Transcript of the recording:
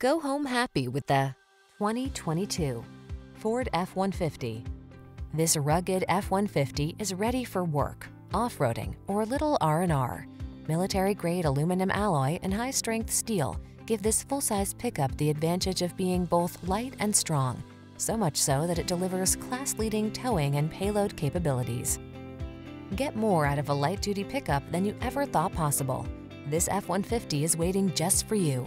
Go home happy with the 2022 Ford F-150. This rugged F-150 is ready for work, off-roading, or a little R&R. Military-grade aluminum alloy and high-strength steel give this full-size pickup the advantage of being both light and strong, so much so that it delivers class-leading towing and payload capabilities. Get more out of a light-duty pickup than you ever thought possible. This F-150 is waiting just for you.